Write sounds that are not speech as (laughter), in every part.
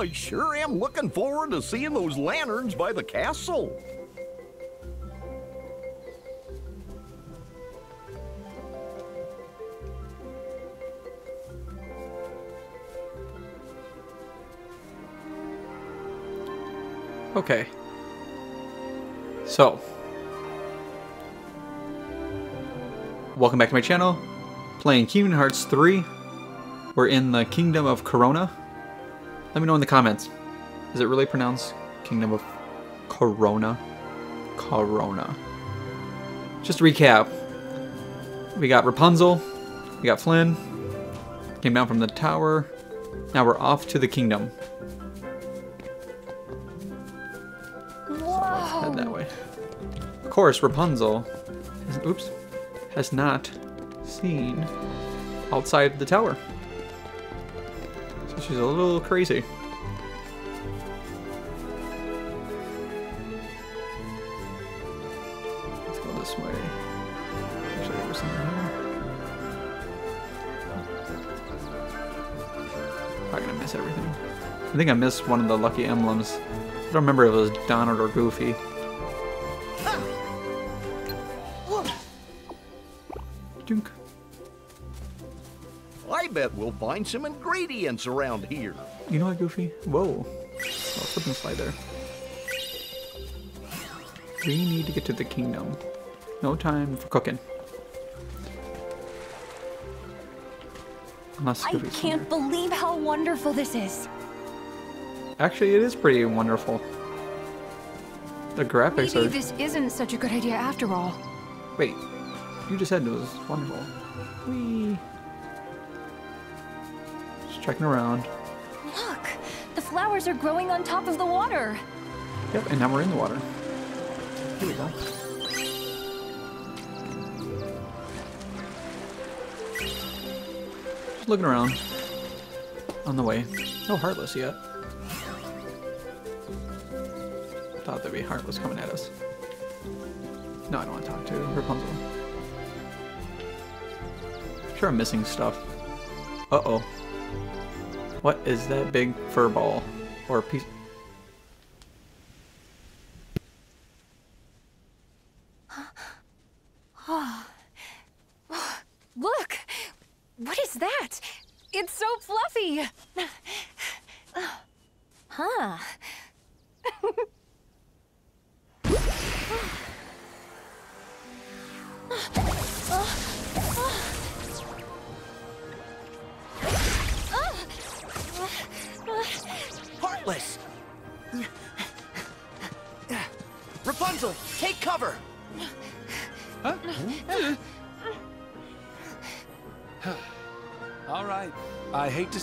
I sure am looking forward to seeing those lanterns by the castle. Okay. So. Welcome back to my channel. Playing Kingdom Hearts 3. We're in the Kingdom of Corona. Let me know in the comments. Is it really pronounced Kingdom of Corona? Corona. Just to recap. We got Rapunzel. We got Flynn. Came down from the tower. Now we're off to the kingdom. Head that way. Of course, Rapunzel, has, oops, has not seen outside the tower. She's a little crazy. Let's go this way. Actually, there was something here. Probably gonna miss everything. I think I missed one of the lucky emblems. I don't remember if it was Donald or Goofy. Bet we'll find some ingredients around here. You know what, Goofy? Whoa. Oh, slip and slide there. We need to get to the kingdom. No time for cooking. Unless I can't hungry. believe how wonderful this is. Actually, it is pretty wonderful. The graphics Maybe are. this isn't such a good idea after all. Wait, you just said it was wonderful. Whee. Just checking around. Look, the flowers are growing on top of the water. Yep, and now we're in the water. Here we go. Just looking around. On the way. No Heartless yet. Thought there'd be Heartless coming at us. No, I don't want to talk to Rapunzel. Sure I'm missing stuff. Uh-oh. What is that big fur ball? Or piece... (gasps) Look! What is that? It's so fluffy! (sighs) Huh.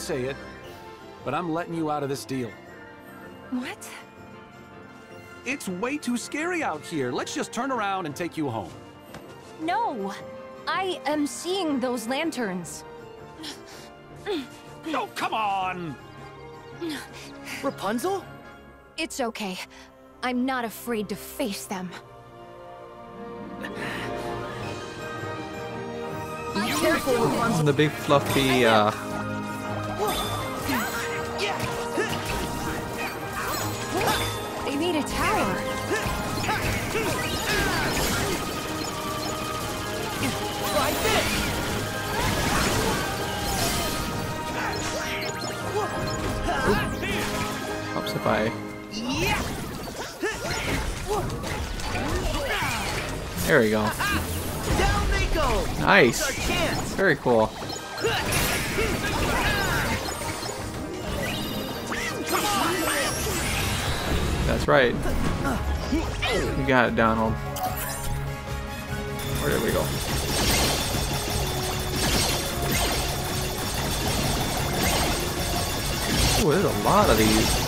Say it, but I'm letting you out of this deal. What? It's way too scary out here. Let's just turn around and take you home. No! I am seeing those lanterns. Oh, come on! Rapunzel? It's okay. I'm not afraid to face them. Careful, Rapunzel! The big fluffy, uh... a tower. Try this! Helps if I... There we go. Nice. Very cool. That's right. You got it, Donald. Where did we go? Ooh, there's a lot of these.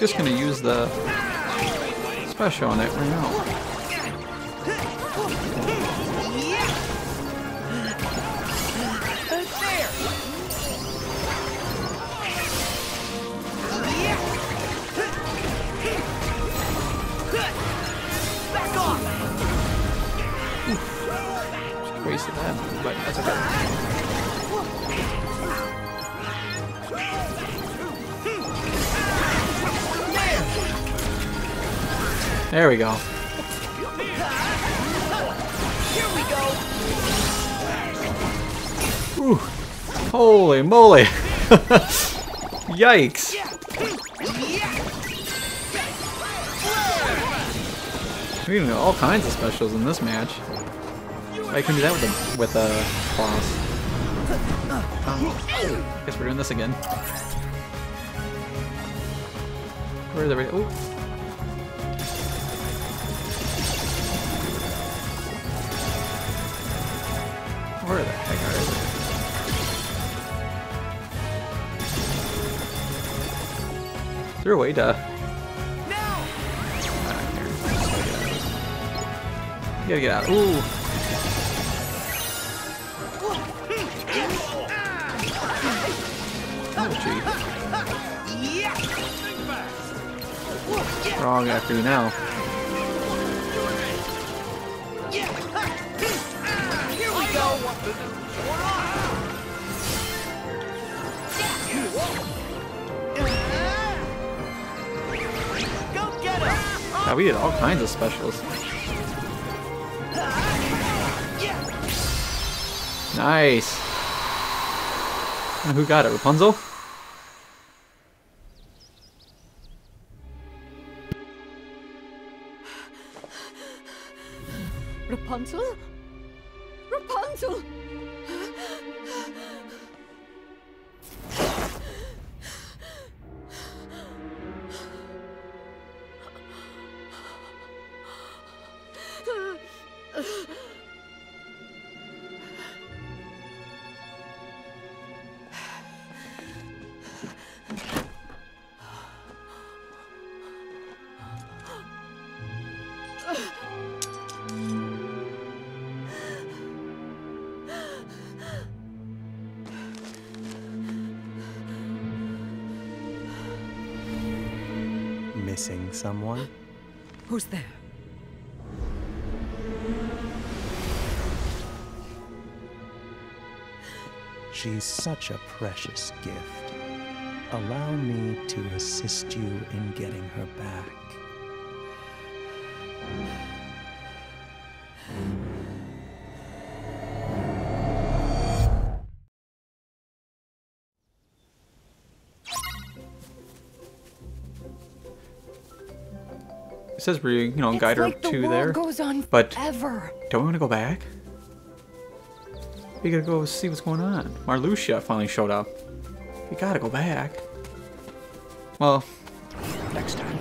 was just gonna use the special on it right now. Wasted that, but that's okay. There we go. We. Holy moly! (laughs) Yikes! We're doing all kinds of specials in this match. I can do that with a with a boss. Oh, guess we're doing this again. Where is everybody? Ooh. Where the heck are they? Is there a way to? Now. Ah, here. You gotta get out. Ooh. Oh, gee. Wrong after you now. Yeah, we did all kinds of specials. Nice. Who got it? Rapunzel? Rapunzel? Rapunzel! Missing Who's there? She's such a precious gift. Allow me to assist you in getting her back. Says we, you know, It's guide her the to there. goes on but- forever. Don't we want to go back? We gotta go see what's going on. Marluxia finally showed up. We gotta go back. Well, next time.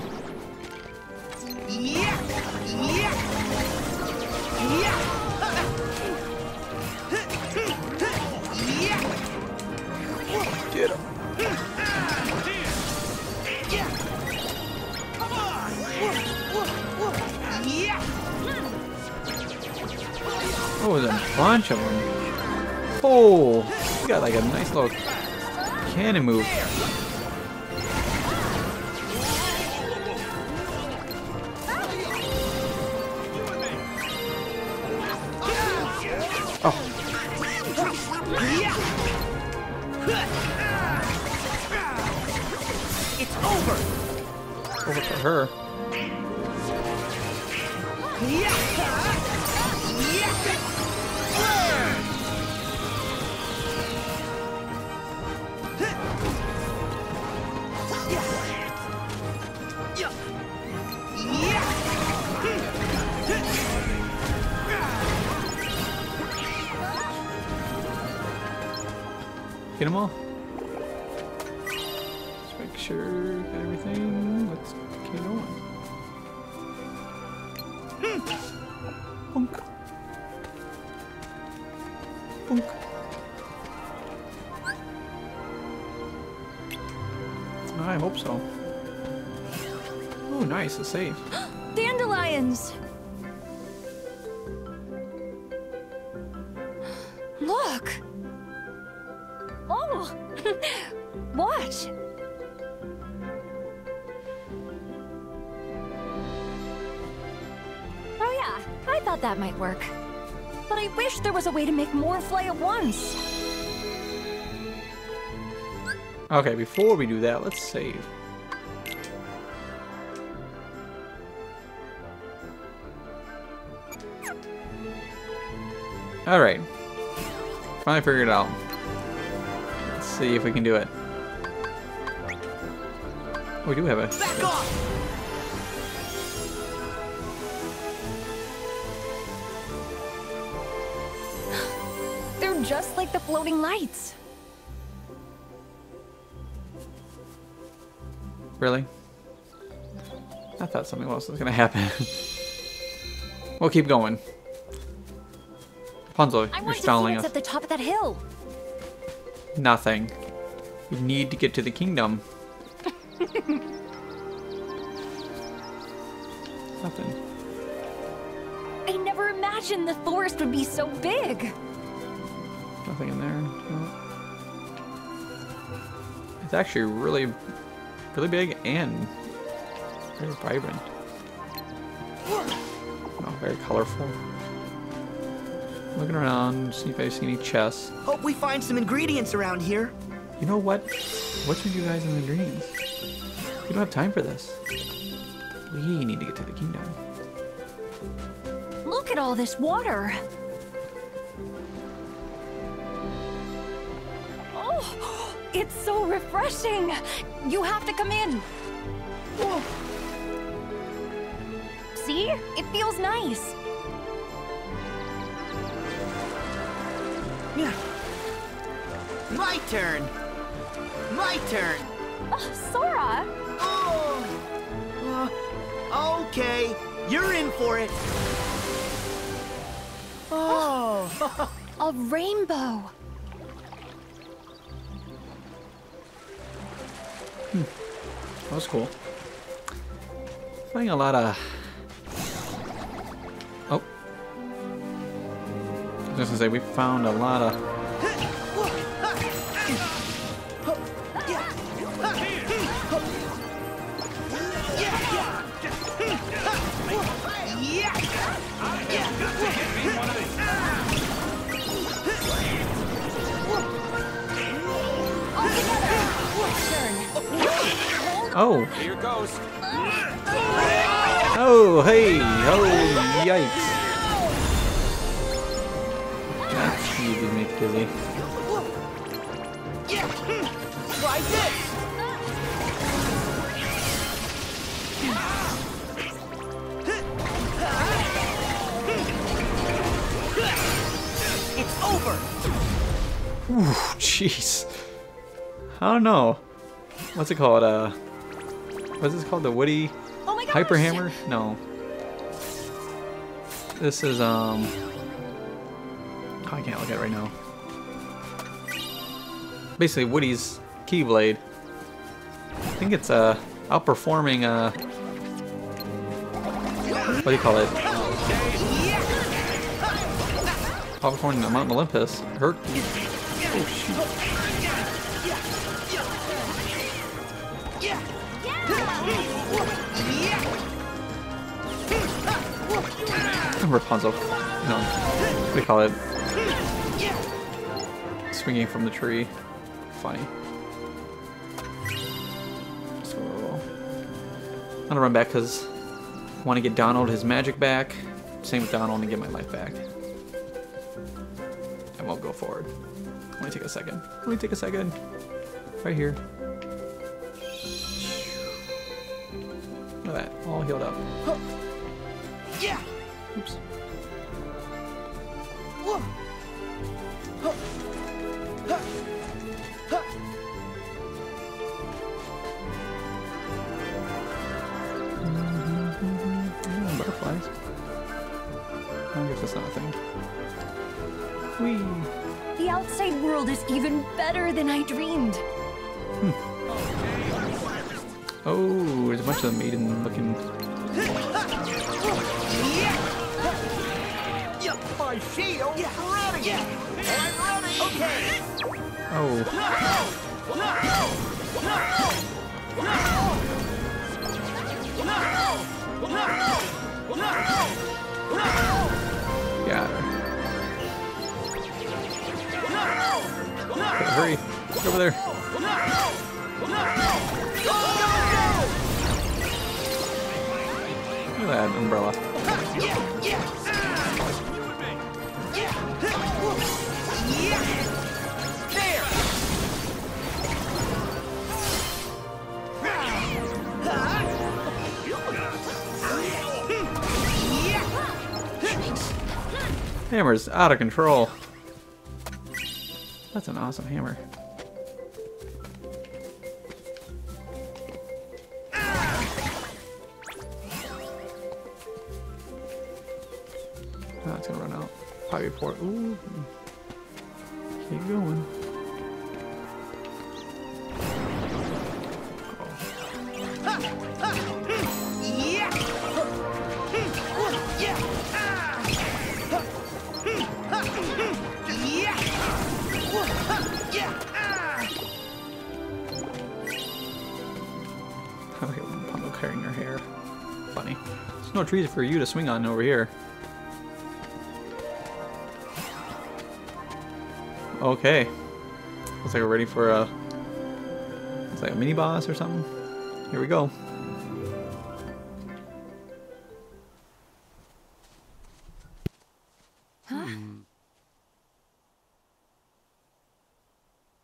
Oh, there's a bunch of them. Oh, you got like a nice little cannon move. Oh, It's over. over for her. Get them all. Just make sure got everything. Let's keep going. Bunk. Bunk. I hope so. (gasps) Oh, nice, a save. Dandelions! Was a way to make more fly at once. Okay, before we do that, let's save. Alright. Finally figured it out. Let's see if we can do it. Oh, we do have a... Back off! Just like the floating lights. Really? I thought something else was gonna happen. (laughs) we'll keep going. I you're want to see stalling us. at the top of that hill. Nothing. We need to get to the kingdom. (laughs) Nothing. I never imagined the forest would be so big. Nothing in there. No. It's actually really, really big and very vibrant. No, very colorful. Looking around, see if I see any chests. Hope we find some ingredients around here. You know what? What's with you guys in the dreams? We don't have time for this. We need to get to the kingdom. Look at all this water. It's so refreshing. You have to come in. See? It feels nice. My turn. My turn. Oh, Sora, Oh. Uh, okay, you're in for it. Oh. a rainbow. That was cool. Finding a lot of. Oh. I was gonna say, we found a lot of. Oh. Here goes. Oh, hey. Oh, yikes. That cheese makes dizzy. Try this. It's over! Ooh, jeez. I don't know. What's it called? Uh, what's this called? The Woody Oh my gosh. Hyper Hammer? No. This is um. Oh, I can't look at it right now. Basically, Woody's Keyblade. I think it's uh outperforming uh. What do you call it? Outperforming the Mount Olympus. Hurt. Oh Rapunzel. No. What do you call it? Swinging from the tree. Funny. So, I'm gonna run back because I want to get Donald his magic back. Same with Donald and get my life back. I won't go forward. Only take a second. Only take a second. Right here. Look at that. All healed up. Yeah. Oops. Butterflies. I guess that's not a thing. Whee! The outside world is even better than I dreamed. Hmm. Oh, there's a bunch of maiden looking my shield yeah. ready. Yeah. I'm ready. Okay. Oh. No! No! No! No! No! No! No! Got her. No! No! Hurry. Get over there. Look at that umbrella. Yeah, yeah. Hammer's out of control. That's an awesome hammer. Oh, it's gonna run out. Probably before. Ooh. Keep going. (laughs) Look at Pummel carrying her hair. Funny. There's no trees for you to swing on over here. Okay. Looks like we're ready for a. It's like a mini boss or something. Here we go.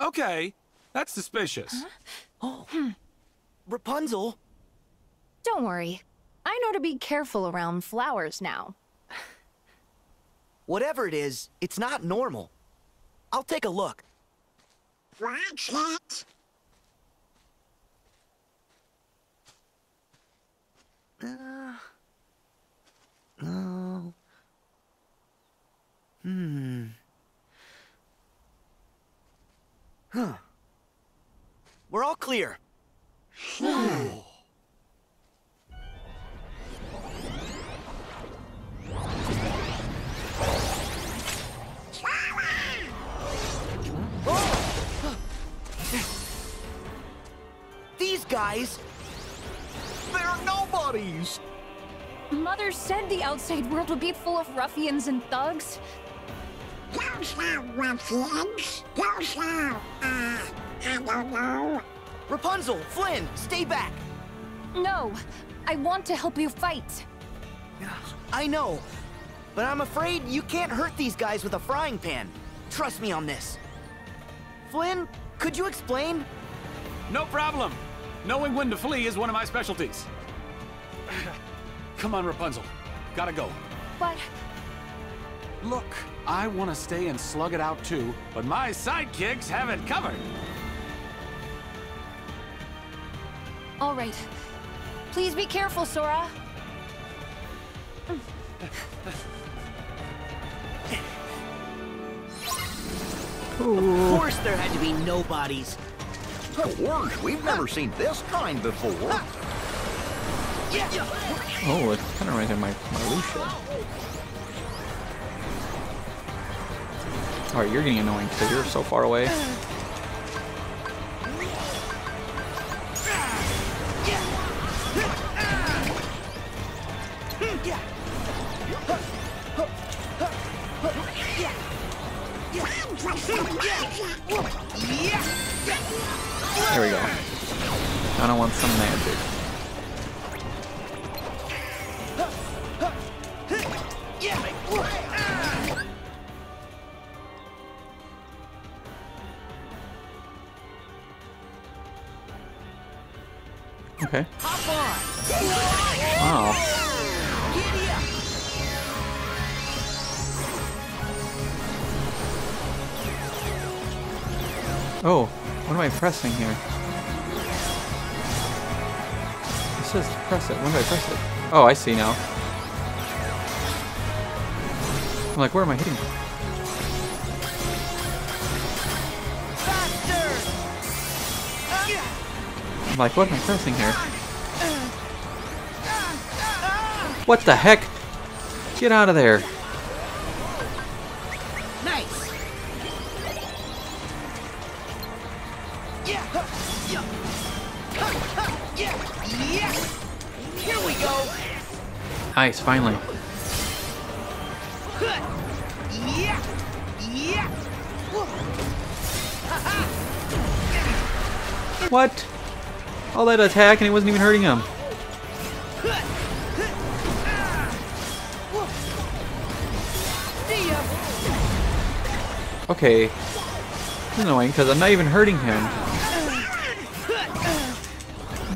Okay, that's suspicious. Oh. Hmm. Rapunzel? Don't worry. I know to be careful around flowers now. Whatever it is, it's not normal. I'll take a look. What's that? No. Hmm. Huh. We're all clear. Guys, They're nobodies. Mother said the outside world would be full of ruffians and thugs. Those are ruffians. Those are, uh, I don't know. Rapunzel, Flynn, stay back. No, I want to help you fight. I know, but I'm afraid you can't hurt these guys with a frying pan. Trust me on this. Flynn, could you explain? No problem. Knowing when to flee is one of my specialties. (sighs) Come on, Rapunzel. Gotta go. But Look, I want to stay and slug it out too, but my sidekicks have it covered. all right. Please be careful, Sora. Of course there had to be nobodies. Dwarves, we've never seen this kind before. Oh, it kind of me of my, Marluxia. Alright, you're getting annoying because you're so far away. Okay. Wow. Oh, what am I pressing here? It says press it. When do I press it? Oh, I see now. I'm like, where am I hitting? Like, what am I pressing here? What the heck? Get out of there. Nice. Here we go. Nice, finally. What? All that attack and it wasn't even hurting him. Okay. Annoying because I'm not even hurting him.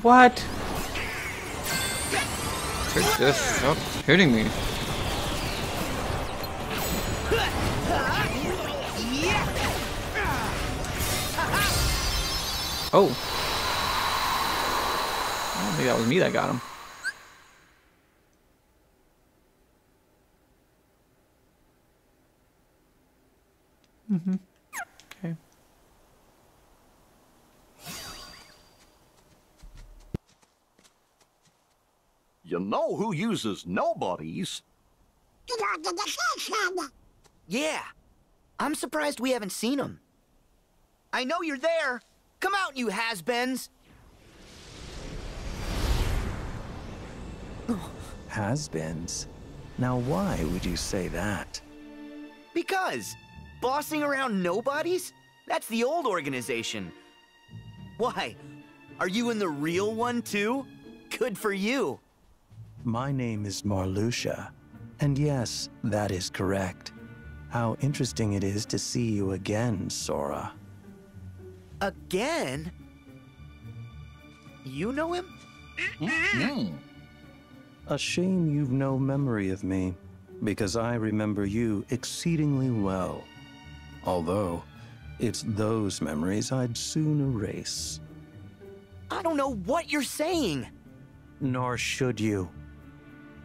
What? Take this. Stop hitting me. Oh. I don't think that was me that got him. Mm-hmm. Okay. You know who uses nobodies? Yeah. I'm surprised we haven't seen him. I know you're there. Come out, you has-beens. Has-beens? Now why would you say that? Because bossing around nobodies? That's the old organization. Why? Are you in the real one too? Good for you. My name is Marluxia, and yes, that is correct. How interesting it is to see you again, Sora. Again? You know him? Mm-hmm. A shame you've no memory of me, because I remember you exceedingly well. Although, it's those memories I'd soon erase. I don't know what you're saying. Nor should you.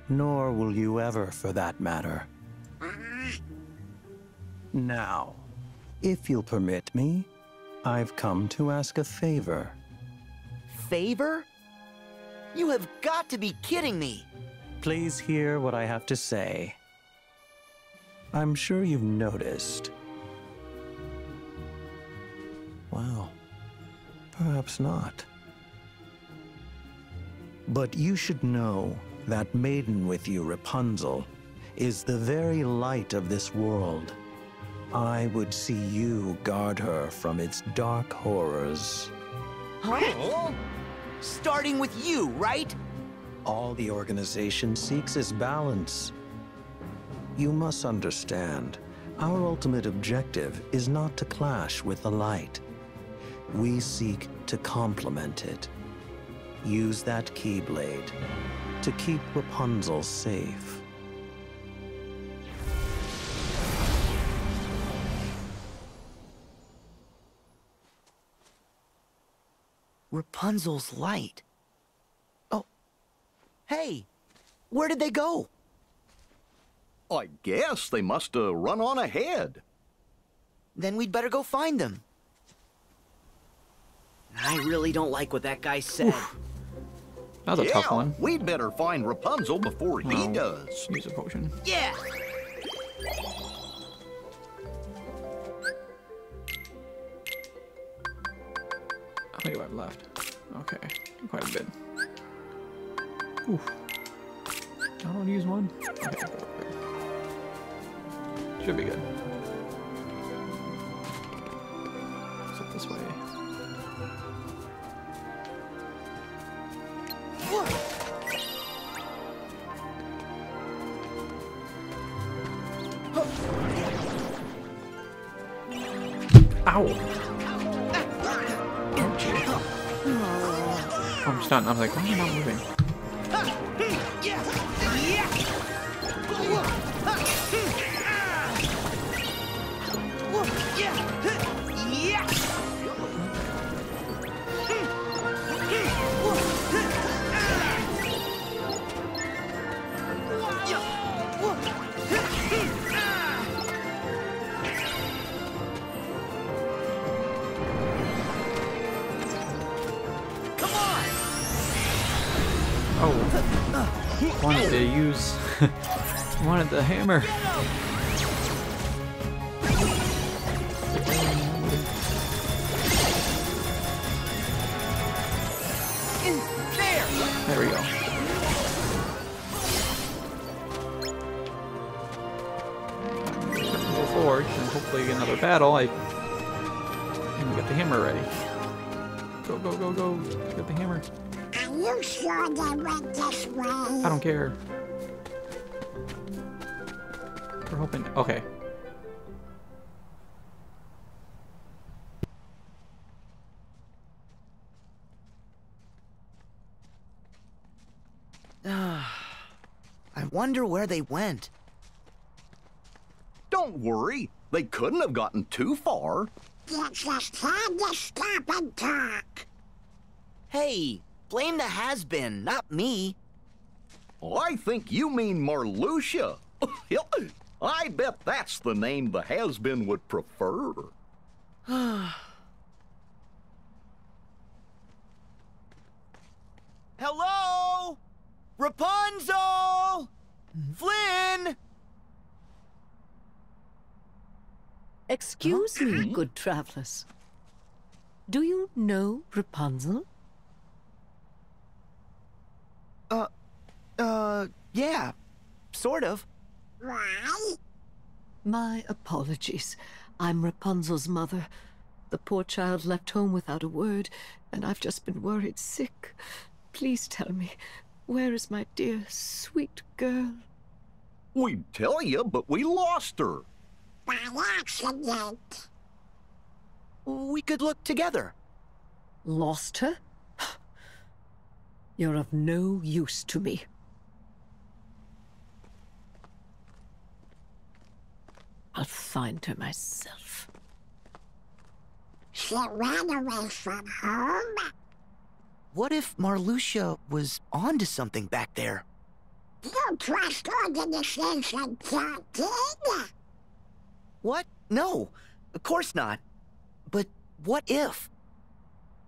Nor will you ever, for that matter. Now, if you'll permit me, I've come to ask a favor. Favor? You have got to be kidding me. Please hear what I have to say. I'm sure you've noticed. Well, perhaps not. But you should know that maiden with you, Rapunzel, is the very light of this world. I would see you guard her from its dark horrors. Huh? Starting with you, right? All the organization seeks is balance. You must understand, our ultimate objective is not to clash with the light. We seek to complement it. Use that Keyblade to keep Rapunzel safe. Rapunzel's light. Oh. Hey, where did they go? I guess they must have run on ahead. Then we'd better go find them. I really don't like what that guy said. That was a yeah, tough one. we'd better find Rapunzel before he Oh. does. Use a potion. Yeah! Okay, quite a bit. Oof. I don't use one. Okay, it. Should be good. Sit this way. Oh, I'm like, why am I not moving? Oh. The hammer. There we go. Go forward and hopefully another battle. I can get the hammer ready. Go, go, go, go. Get the hammer. Are you sure they went this way? I don't care. We're hoping. Okay. (sighs) I wonder where they went. Don't worry. They couldn't have gotten too far. You just had to stop and talk. Hey, blame the has-been, not me. Oh, I think you mean Marluxia. (laughs) I bet that's the name the has-been would prefer. (sighs) Hello? Rapunzel! Flynn! Excuse me, good travelers. Do you know Rapunzel? Uh, uh, yeah, sort of. Why? My apologies. I'm Rapunzel's mother. The poor child left home without a word, and I've just been worried sick. Please tell me, where is my dear, sweet girl? We'd tell you, but we lost her. By accident. We could look together. Lost her? You're of no use to me. I'll find her myself. She ran away from home. What if Marluxia was onto something back there? You trust organization talking? What? No, of course not. But what if?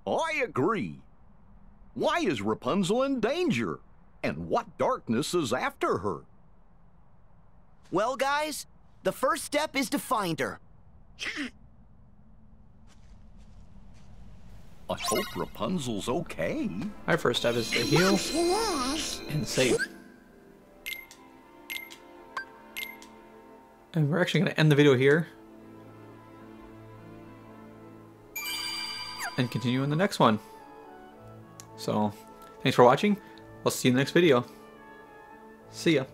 I agree. Why is Rapunzel in danger? And what darkness is after her? Well, guys, the first step is to find her. I hope Rapunzel's okay. Our first step is to heal and save. And we're actually going to end the video here. And continue in the next one. So, thanks for watching. I'll see you in the next video. See ya.